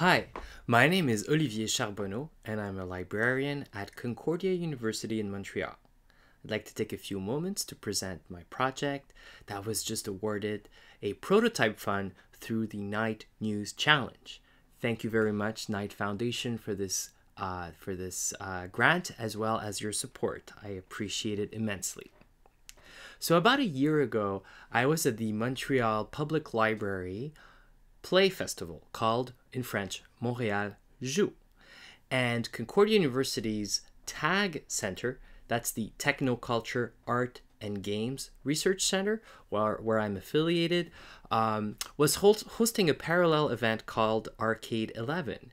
Hi, my name is Olivier Charbonneau, and I'm a librarian at Concordia University in Montreal. I'd like to take a few moments to present my project that was just awarded a prototype fund through the Knight News Challenge. Thank you very much, Knight Foundation, for this uh, for this uh, grant as well as your support. I appreciate it immensely. So about a year ago, I was at the Montreal Public Library play festival called in French Montréal Joue. And Concordia University's TAG Center, that's the Technoculture, Art, and Games Research Center, where, where I'm affiliated, um, was host- hosting a parallel event called Arcade 11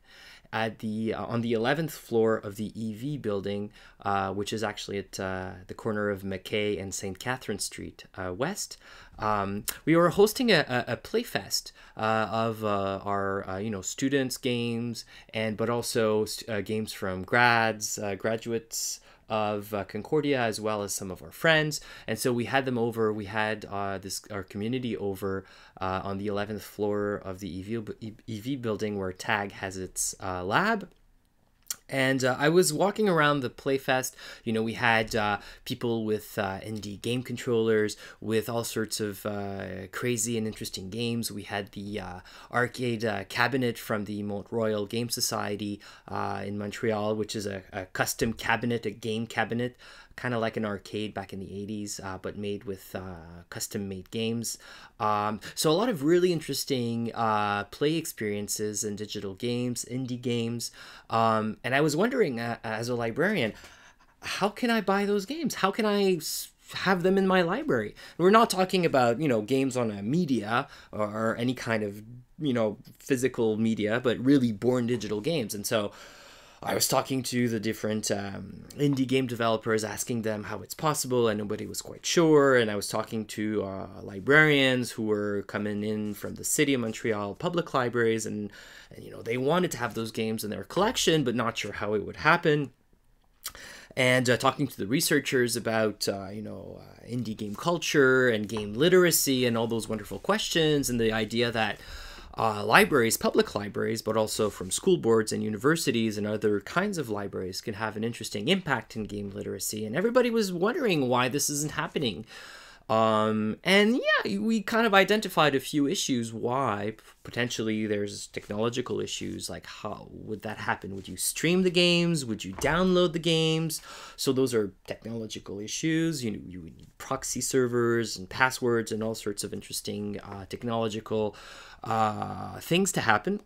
at the uh, on the 11th floor of the EV building, uh, which is actually at uh, the corner of Mackay and St. Catherine Street uh, West. Um, we were hosting a, a, a playfest uh, of uh, our you know students games and but also games from grads, graduates of uh, Concordia as well as some of our friends. And so we had them over. We had uh, this our community over uh, on the 11th floor of the EV, EV building where TAG has its uh, lab. And uh, I was walking around the Playfest. You know, we had uh, people with uh, indie game controllers, with all sorts of uh, crazy and interesting games. We had the uh, arcade uh, cabinet from the Mont Royal Game Society in Montreal, which is a, a custom cabinet, a game cabinet kind of like an arcade back in the 80s, uh, but made with uh, custom made games. Um, so, a lot of really interesting uh, play experiences in digital games, indie games. Um, and I was wondering, uh, as a librarian, how can I buy those games? How can I have them in my library? We're not talking about, you know, games on a media or any kind of, you know, physical media, but really born digital games. And so, I was talking to the different um, indie game developers, asking them how it's possible, and nobody was quite sure. And I was talking to uh, librarians who were coming in from the city of Montreal public libraries, and, and you know they wanted to have those games in their collection, but not sure how it would happen. And uh, talking to the researchers about uh, you know uh, indie game culture and game literacy and all those wonderful questions, and the idea that uh, libraries, public libraries, but also from school boards and universities and other kinds of libraries can have an interesting impact in game literacy. And everybody was wondering why this isn't happening. Um, and yeah, we kind of identified a few issues why potentially there's technological issues like how would that happen? Would you stream the games? Would you download the games? So those are technological issues. You know, you would need proxy servers and passwords and all sorts of interesting uh, technological uh, things to happen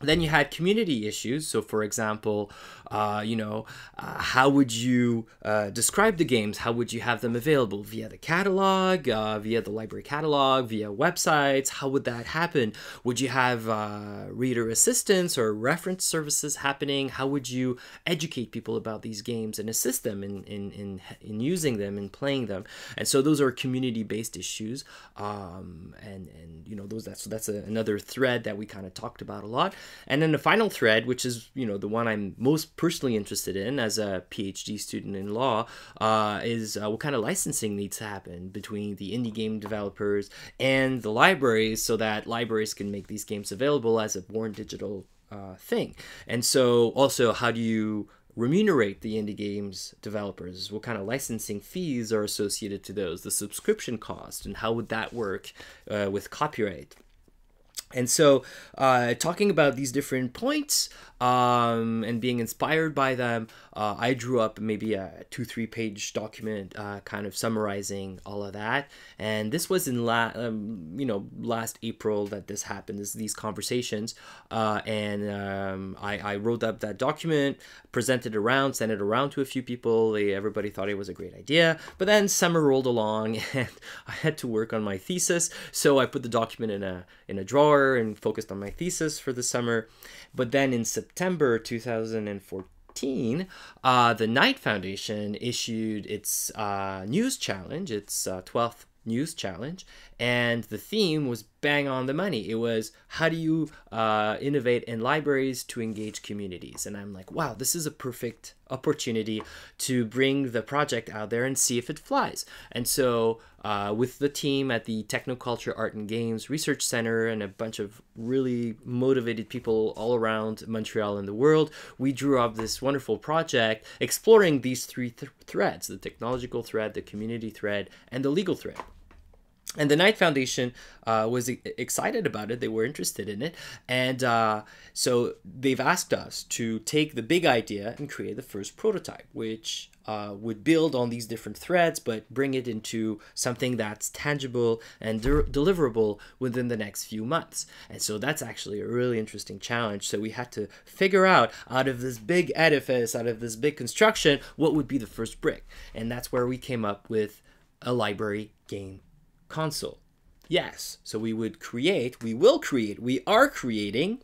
then you had community issues. So, for example, uh, you know, uh, how would you uh, describe the games? How would you have them available via the catalog, uh, via the library catalog, via websites? How would that happen? Would you have uh, reader assistance or reference services happening? How would you educate people about these games and assist them in in in, in using them and playing them? And so those are community-based issues, um, and and you know those that's that's a, another thread that we kind of talked about a lot. And then the final thread, which is you know the one I'm most personally interested in as a PhD student in law, uh, is uh, what kind of licensing needs to happen between the indie game developers and the libraries, so that libraries can make these games available as a born digital uh, thing. And so also, how do you remunerate the indie games developers? What kind of licensing fees are associated to those? The subscription cost, and how would that work uh, with copyright? And so, uh, talking about these different points um, and being inspired by them, uh, I drew up maybe a two, three page document uh, kind of summarizing all of that. And this was in la- um, you know last April that this happened, this, these conversations. Uh, and um, I, I wrote up that document, presented around, sent it around to a few people. They, everybody thought it was a great idea. But then summer rolled along and I had to work on my thesis. So I put the document in a, in a drawer and focused on my thesis for the summer. But then in September 2014, uh, the Knight Foundation issued its uh, news challenge, its uh, 12th news challenge, and the theme was bang on the money. It was how do you uh, innovate in libraries to engage communities? And I'm like, wow, this is a perfect opportunity to bring the project out there and see if it flies. And so, uh, with the team at the Technoculture Art and Games Research Center and a bunch of really motivated people all around Montreal and the world, we drew up this wonderful project exploring these three th- threads the technological thread, the community thread, and the legal thread. And the Knight Foundation uh, was excited about it. They were interested in it. And uh, so they've asked us to take the big idea and create the first prototype, which uh, would build on these different threads, but bring it into something that's tangible and de- deliverable within the next few months. And so that's actually a really interesting challenge. So we had to figure out out of this big edifice, out of this big construction, what would be the first brick. And that's where we came up with a library game console. Yes, so we would create, we will create, we are creating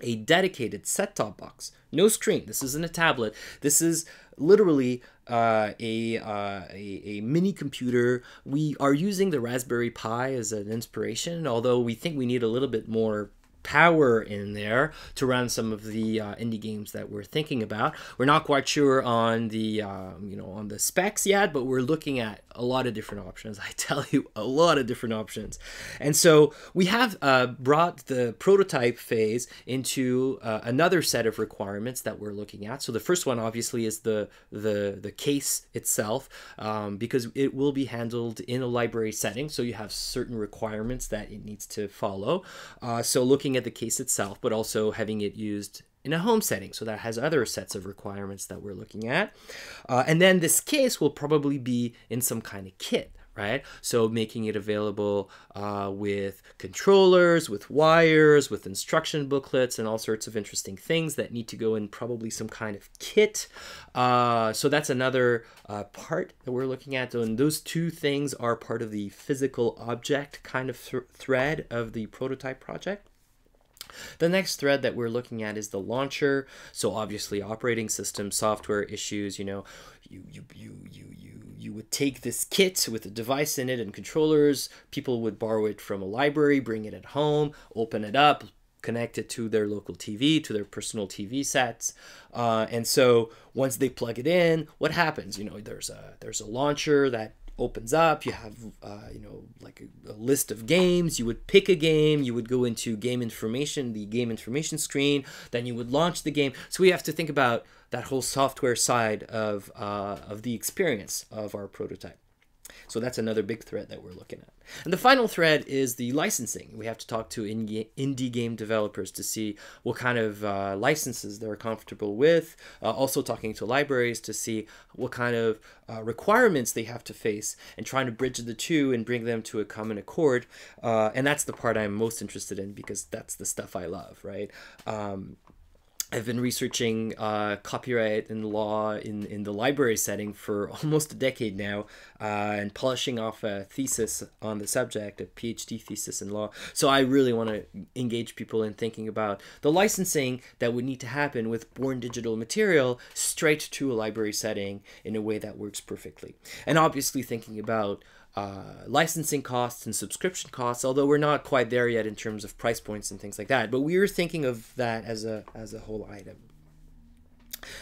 a dedicated set top box. No screen. This isn't a tablet. This is literally uh, a, uh, a, a mini computer. We are using the Raspberry Pi as an inspiration, although we think we need a little bit more power in there to run some of the uh, indie games that we're thinking about. We're not quite sure on the um, you know on the specs yet, but we're looking at a lot of different options. I tell you, a lot of different options. And so we have uh, brought the prototype phase into uh, another set of requirements that we're looking at. So the first one, obviously, is the the the case itself, um, because it will be handled in a library setting. So you have certain requirements that it needs to follow. Uh, so looking at the case itself, but also having it used in a home setting. So that has other sets of requirements that we're looking at. Uh, and then this case will probably be in some kind of kit. Right, so making it available uh, with controllers, with wires, with instruction booklets, and all sorts of interesting things that need to go in probably some kind of kit. Uh, so that's another uh, part that we're looking at. And those two things are part of the physical object kind of th- thread of the prototype project. The next thread that we're looking at is the launcher. So obviously operating system software issues, you know, you you you you you you would take this kit with a device in it and controllers. People would borrow it from a library, bring it at home, open it up, connect it to their local TV, to their personal TV sets. Uh, and so once they plug it in, what happens? You know, there's a there's a launcher that opens up you have uh, you know like a, a, list of games. You would pick a game. You would go into game information the game information screen. Then you would launch the game. So we have to think about that whole software side of uh, of the experience of our prototype so that's another big thread that we're looking at. And the final thread is the licensing. We have to talk to indie game developers to see what kind of uh, licenses they're comfortable with. Uh, also talking to libraries to see what kind of uh, requirements they have to face and trying to bridge the two and bring them to a common accord. Uh, and that's the part I'm most interested in because that's the stuff I love, right? Um, I've been researching uh, copyright and law in, in the library setting for almost a decade now uh, and polishing off a thesis on the subject, a PhD thesis in law. So I really want to engage people in thinking about the licensing that would need to happen with born digital material straight to a library setting in a way that works perfectly. And obviously thinking about uh, licensing costs and subscription costs, although we're not quite there yet in terms of price points and things like that. But we were thinking of that as a as a whole item.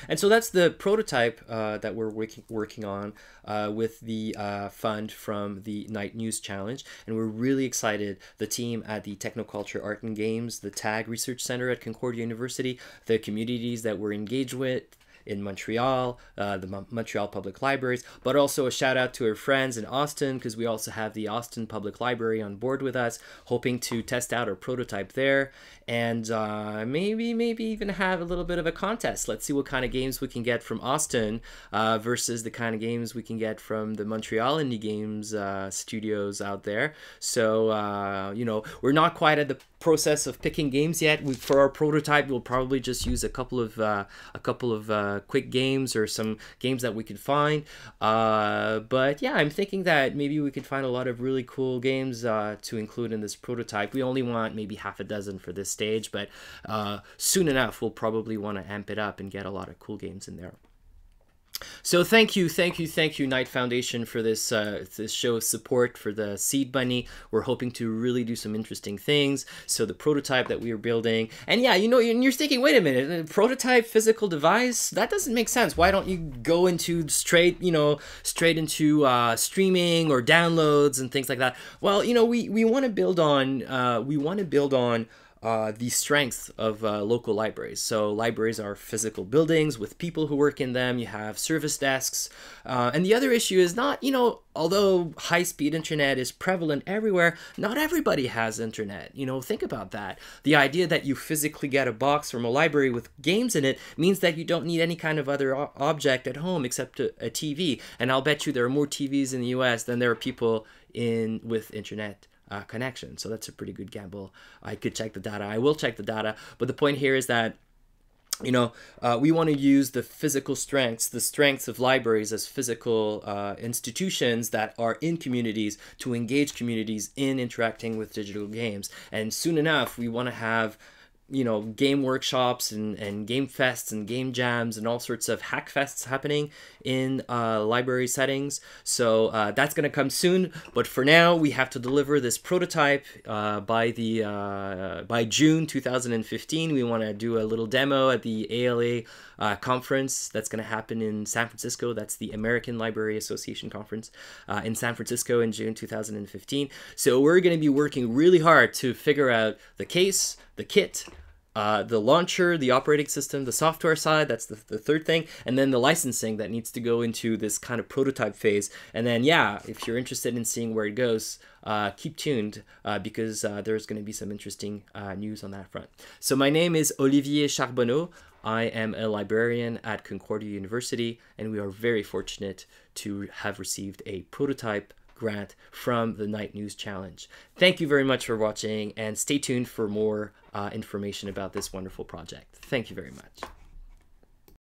And so that's the prototype uh, that we're working, working on uh, with the uh, fund from the Knight News Challenge. And we're really excited. The team at the Technoculture Art and Games, the TAG Research Center at Concordia University, the communities that we're engaged with, in Montreal, uh, the Mo- Montreal Public Libraries, but also a shout out to our friends in Austin because we also have the Austin Public Library on board with us, hoping to test out our prototype there and uh, maybe maybe even have a little bit of a contest. Let's see what kind of games we can get from Austin uh, versus the kind of games we can get from the Montreal Indie Games uh, studios out there. So uh, you know we're not quite at the process of picking games yet. We, for our prototype, we'll probably just use a couple of uh, a couple of uh, quick games or some games that we can find. but yeah, I'm thinking that maybe we could find a lot of really cool games to include in this prototype. We only want maybe half a dozen for this stage, but uh, soon enough we'll probably want to amp it up and get a lot of cool games in there. So thank you, thank you, thank you, Knight Foundation, for this uh, this show of support for the Seed Bunny. We're hoping to really do some interesting things. So the prototype that we are building, and yeah, you know, you're thinking, wait a minute, prototype physical device that doesn't make sense. Why don't you go into straight, you know, straight into uh, streaming or downloads and things like that? Well, you know, we we want to build on uh, we want to build on uh, the strength of uh, local libraries. So libraries are physical buildings with people who work in them. You have service desks, uh, and the other issue is not you know although high-speed internet is prevalent everywhere, not everybody has internet. You know, think about that. The idea that you physically get a box from a library with games in it means that you don't need any kind of other object at home except a, a TV. And I'll bet you there are more TVs in the U.S. than there are people in with internet uh, connection. So that's a pretty good gamble. I could check the data. I will check the data. But the point here is that you know, uh, we want to use the physical strengths, the strengths of libraries as physical uh, institutions that are in communities to engage communities in interacting with digital games. And soon enough, we want to have you know game workshops and, and game fests and game jams and all sorts of hack fests happening in uh, library settings. So uh, that's going to come soon but for now we have to deliver this prototype uh, by the uh, by June 2015 we want to do a little demo at the ALA uh, conference that's going to happen in San Francisco. That's the American Library Association conference uh, in San Francisco in June 2015 so we're going to be working really hard to figure out the case the kit, uh, the launcher, the operating system, the software side, that's the, the third thing, and then the licensing that needs to go into this kind of prototype phase. And then, yeah, if you're interested in seeing where it goes, uh, keep tuned uh, because uh, there's going to be some interesting uh, news on that front. So, my name is Olivier Charbonneau. I am a librarian at Concordia University, and we are very fortunate to have received a prototype grant from the Knight News Challenge. Thank you very much for watching and stay tuned for more uh, information about this wonderful project. Thank you very much.